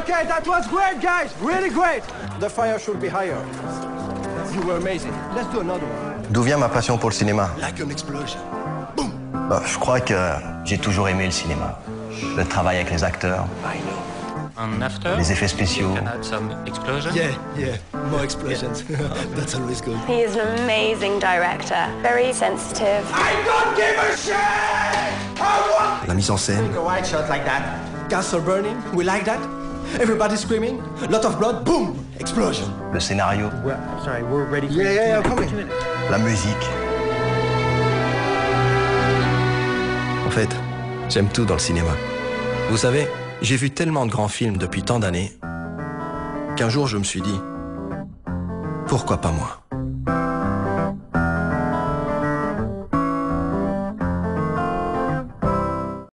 great. That was great, guys. Really great. The fire should be higher. You were amazing. Let's do another one. D'où vient ma passion pour le cinéma Like an explosion. Bah, Je crois que j'ai toujours aimé le cinéma. Le travail avec les acteurs, And after, les effets spéciaux. can add some explosion? Yeah, yeah. More explosions. That's always good. He is an amazing director, very sensitive. I don't give a shit. I want La mise en scène, a white shot like that. Castle burning. We like that. Everybody screaming. Lot of blood. Boom. Explosion. le scénario, Sorry, we're ready for Yeah, yeah, yeah. Come in. la musique. En fait, j'aime tout dans le cinéma. Vous savez, j'ai vu tellement de grands films depuis tant d'années qu'un jour je me suis dit, pourquoi pas moi?